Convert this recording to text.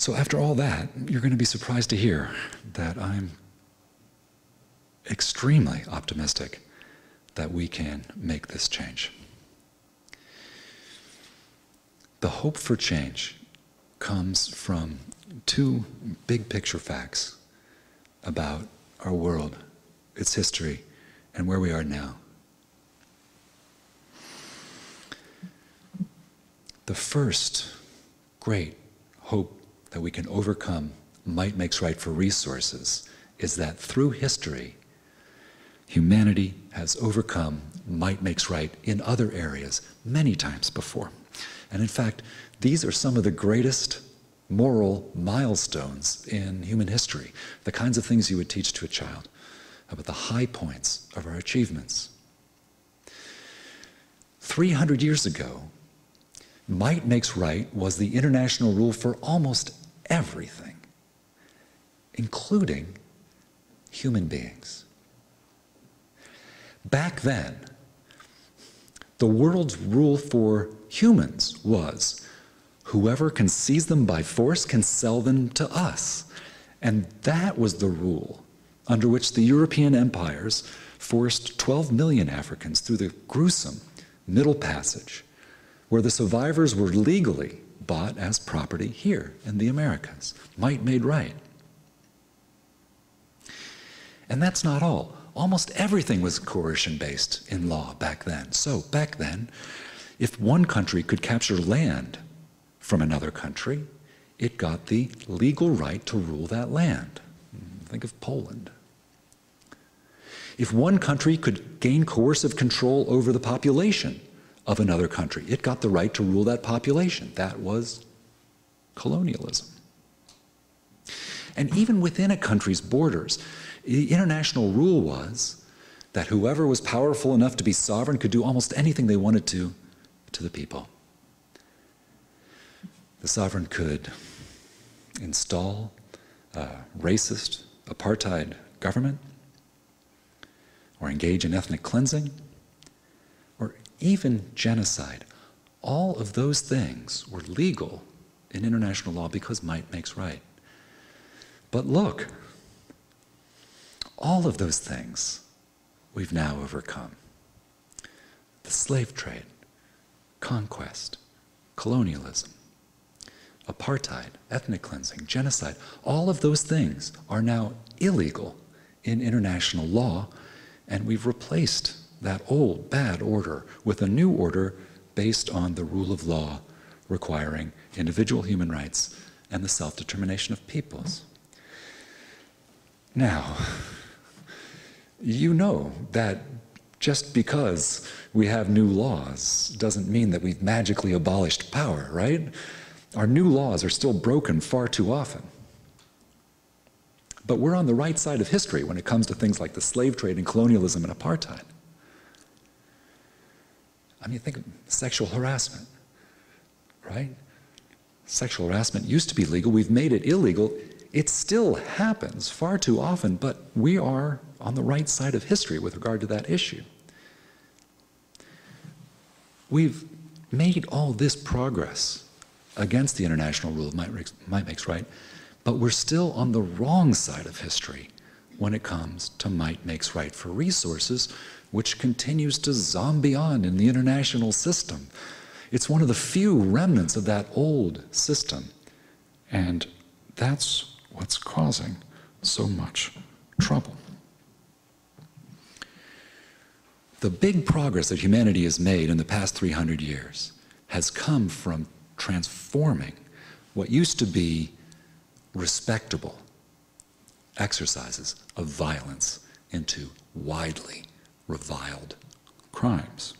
So, after all that, you're going to be surprised to hear that I'm extremely optimistic that we can make this change. The hope for change comes from two big picture facts about our world, its history, and where we are now. The first great hope that we can overcome might makes right for resources is that through history, humanity has overcome might makes right in other areas many times before. And in fact, these are some of the greatest moral milestones in human history, the kinds of things you would teach to a child about the high points of our achievements. 300 years ago, might makes right was the international rule for almost everything, including human beings. Back then, the world's rule for humans was whoever can seize them by force can sell them to us. And that was the rule under which the European empires forced 12 million Africans through the gruesome Middle Passage, where the survivors were legally bought as property here in the Americas, might made right. And that's not all. Almost everything was coercion based in law back then. So, back then, if one country could capture land from another country, it got the legal right to rule that land. Think of Poland. If one country could gain coercive control over the population of another country, it got the right to rule that population. That was colonialism. And even within a country's borders, the international rule was that whoever was powerful enough to be sovereign could do almost anything they wanted to to the people the sovereign could install a racist apartheid government, or engage in ethnic cleansing, even genocide. All of those things were legal in international law because might makes right. But look, all of those things we've now overcome the slave trade, conquest, colonialism, apartheid, ethnic cleansing, genocide, all of those things are now illegal in international law, and we've replaced that old bad order with a new order based on the rule of law requiring individual human rights and the self determination of peoples. Now, you know that just because we have new laws doesn't mean that we've magically abolished power, right? Our new laws are still broken far too often. But we're on the right side of history when it comes to things like the slave trade and colonialism and apartheid. I mean, think of sexual harassment, right? Sexual harassment used to be legal, we've made it illegal. It still happens far too often, but we are on the right side of history with regard to that issue. We've made all this progress against the international rule of might, might makes right, but we're still on the wrong side of history when it comes to might makes right for resources, which continues to zombie on in the international system. It's one of the few remnants of that old system. And that's what's causing so much trouble. The big progress that humanity has made in the past 300 years has come from transforming what used to be respectable exercises of violence into widely reviled crimes.